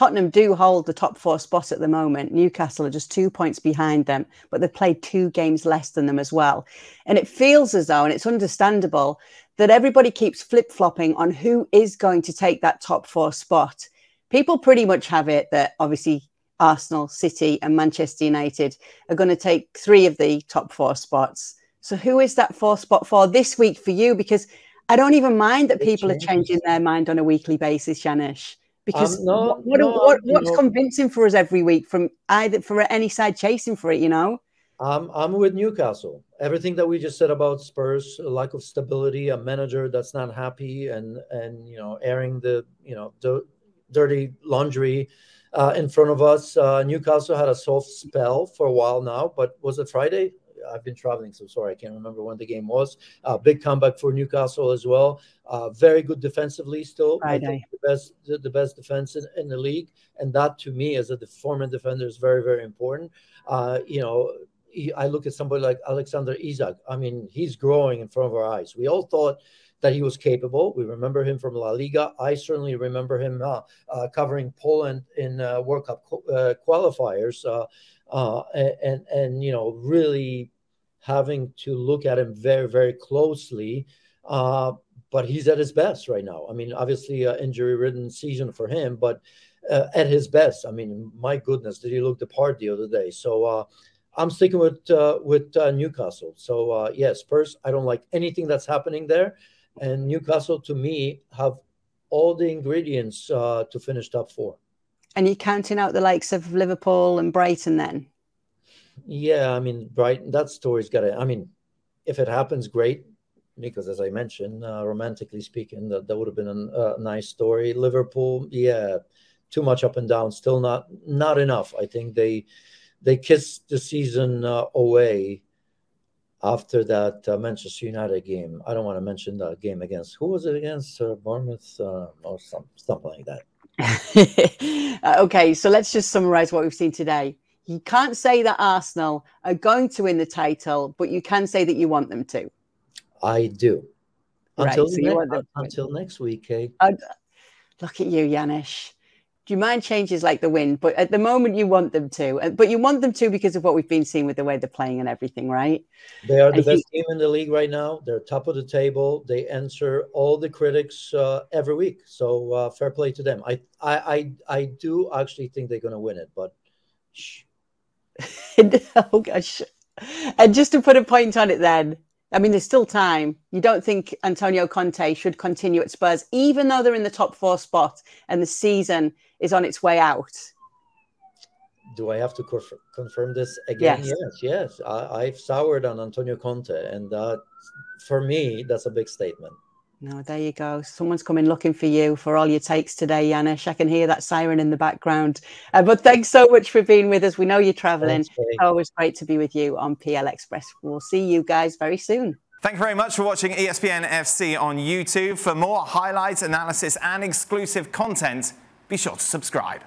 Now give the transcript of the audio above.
Tottenham do hold the top four spot at the moment. Newcastle are just two points behind them, but they've played two games less than them as well. And it feels as though, and it's understandable, that everybody keeps flip flopping on who is going to take that top four spot. People pretty much have it that obviously Arsenal, City, and Manchester United are going to take three of the top four spots. So, who is that fourth spot for this week for you? Because I don't even mind that people are changing their mind on a weekly basis, Janusz. Because um, no, what, no, what, what's convincing for us every week from either for any side chasing for it, you know? I'm I'm with Newcastle. Everything that we just said about Spurs, lack of stability, a manager that's not happy, and and you know airing the you know the dirty laundry uh, in front of us. Uh, Newcastle had a soft spell for a while now, but was it Friday? I've been traveling, so sorry, I can't remember when the game was. Uh, big comeback for Newcastle as well. Uh, very good defensively, still. Friday. The best, the, best defense in, in, the league, and that to me, as a former defender, is very, very important. Uh, you know, I look at somebody like Alexander Isak. I mean, he's growing in front of our eyes. We all thought that he was capable. We remember him from La Liga. I certainly remember him uh, uh, covering Poland in uh, World Cup uh, qualifiers, uh, uh, and and you know really having to look at him very very closely. but he's at his best right now. I mean, obviously, injury-ridden season for him, but at his best. I mean, my goodness, did he look the part the other day? So. I'm sticking with uh, with uh, Newcastle. So uh, yes, Spurs. I don't like anything that's happening there and Newcastle to me have all the ingredients uh, to finish top four. And you're counting out the likes of Liverpool and Brighton then? Yeah, I mean, Brighton, that story's got to, I mean, if it happens, great. Because as I mentioned, uh, romantically speaking, that, that would have been a, nice story. Liverpool, yeah, too much up and down, still not not enough. I think they they kissed the season uh, away after that uh, Manchester United game. I don't want to mention that game against who was it against uh, Bournemouth uh, or some, something like that. okay, so let's just summarize what we've seen today. You can't say that Arsenal are going to win the title, but you can say that you want them to. I do. Until, right, so ne- until next week, Kay. Uh, look at you, Janusz do you mind changes like the wind? But at the moment, you want them to. But you want them to because of what we've been seeing with the way they're playing and everything, right? They are the and best he, team in the league right now. They're top of the table. They answer all the critics uh, every week. So uh, fair play to them. I, I, I, I do actually think they're going to win it, but. Shh. oh gosh! And just to put a point on it, then I mean, there's still time. You don't think Antonio Conte should continue at Spurs, even though they're in the top four spot and the season is on its way out? Do I have to conf- confirm this again? Yes, yes. yes. I, have soured on Antonio Conte, and that, for me, that's a big statement. No, there you go. Someone's coming looking for you for all your takes today, Janusz. I can hear that siren in the background. Uh, but thanks so much for being with us. We know you're traveling. Always great to be with you on PL Express. We'll see you guys very soon. Thank you very much for watching ESPN FC on YouTube. For more highlights, analysis, and exclusive content, be sure to subscribe.